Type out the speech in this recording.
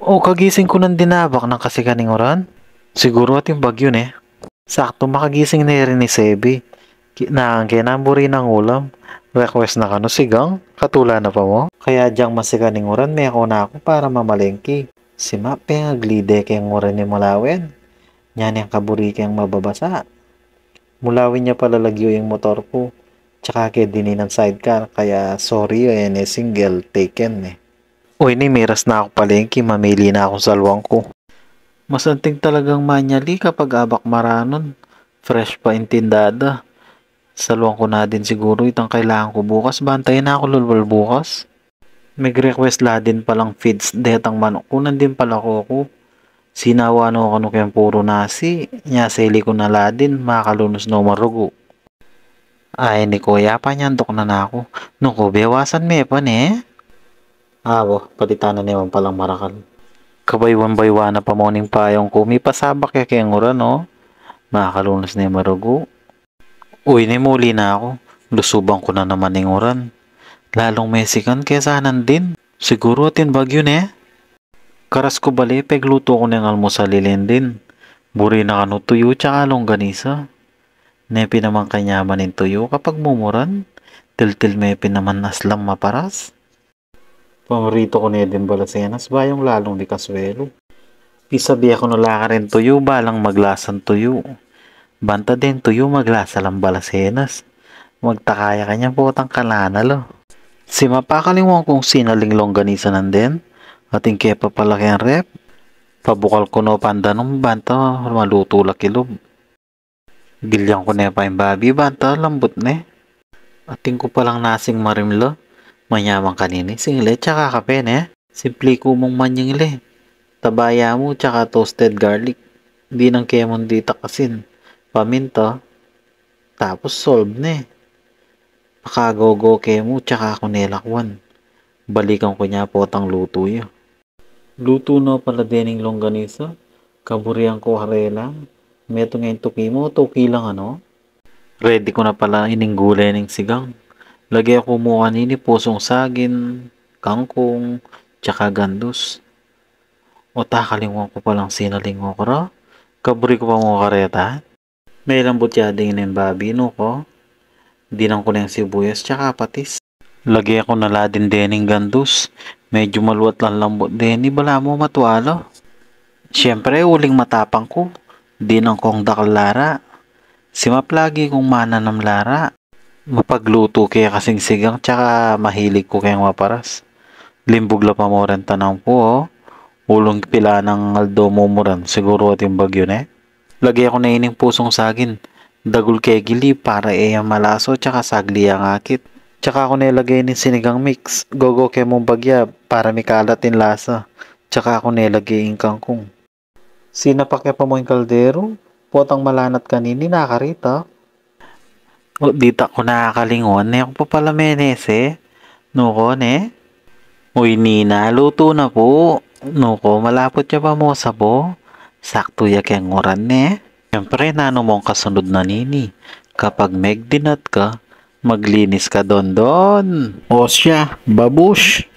O kagising ko ng dinabak ng kasi kaning oran. Siguro at yung bagyo eh. Sakto makagising na rin ni Sebi. Na ang kinamburi ng ulam. Request na kano sigang. Katula na pa mo. Kaya diyang masikaning oran may ako na ako para mamalengki. Si Mape ang glide kayang oran ni Malawen. Yan yung kaburi kayang mababasa. Mulawin niya pala lagyo yung motor ko. Tsaka kay dini ng sidecar. Kaya sorry eh, ni single taken eh. Uy, ni miras na ako palengke, mamili na akong salwang ko. Masanting talagang manyali kapag abak maranon. Fresh pa intindada. Salwang ko na din siguro itang kailangan ko bukas. Bantayan na ako lulwal bukas. Mag-request la din palang feeds detang manok ko. Nandin pala ko ko. Sinawa no kano kayang puro nasi. Nya sili ko na la din. Makalunos no marugo. Ay ni kuya panyandok na na ako. Nung ko bewasan me pa ni Abo, palitanan naman palang marakal. Kabay one by one na pamoning payong. May pasabak ya kaya ngura, no? Makakalunas na yung marugo. Uy, ni muli na ako. Lusubang ko na naman yung uran. Lalong Mexican kesanan din. Siguro atin bagyo ne. Karas ko bali, pegluto ko ng almusalilin din. Buri na kano tuyo tsaka longganisa. Nepi naman kanyaman yung tuyo kapag mumuran. Tiltil mepi naman aslang maparas. Paborito ko na din balasenas ba yung lalong di kaswelo. Isabi ako nula ka rin tuyo balang maglasan tuyo. Banta din tuyo maglasa lang balasenas. Magtakaya kanya potang kalana lo. Si mapakalimang kong sinaling longganisa nandin. Ating kepa pala kayang rep. Pabukal ko no panda nung banta maluto la kilob. Gilyang ko na pa yung babi banta lambot ne. Ating ko palang nasing marimlo. Mayamang kanini, single tsaka kape ne. Simple ko mong manyang ile. Tabaya mo tsaka toasted garlic. Di nang kemon di takasin. Paminta. Tapos solve ne. Pakagogo kemo tsaka kunelakwan. Balikan ko niya potang luto yo. Luto na pala dining longganisa. Kaburiang ko harela. Meto ngayon tuki mo, tuki lang ano. Ready ko na pala ining gulay ng sigang. Lagay ako mo kanini pusong sagin, kangkong, tsaka gandus. O takalingon ko palang sinalingo ko ra. Kaburi ko pa mo kareta. May lambot yading ng babi no ko. Dinang ko na yung sibuyas tsaka patis. Lagay ako na din dening gandus. Medyo maluwat lang lambot din. Bala mo matwalo. Siyempre, uling matapang ko. Dinang kong daklara. Si maplagi kong mana ng lara mapagluto kaya kasing sigang tsaka mahilig ko kayang maparas. Limbog la pa mo rin tanang po oh. Ulong pila ng aldo mo mo rin. Siguro at yung bagyo na eh. Lagay ako na ining pusong sagin. Dagul kay gili para e ang malaso tsaka sagli ang akit. Tsaka ako nilagay ni sinigang mix. Gogo kay mong bagya para may kalatin lasa. Tsaka ako nilagay yung kangkong. Sinapak niya pa mo yung kaldero. Potang malanat kanini nakarita. O, dita ko nakakalingon. Ne ako pa pala menese. Nuko, ne? Uy, Nina, luto na po. Nuko, malapot siya pa mo sa po. Sakto ya keng oran, ne? Siyempre, nano mong kasunod na nini. Kapag megdinat ka, maglinis ka don don. O siya, babush.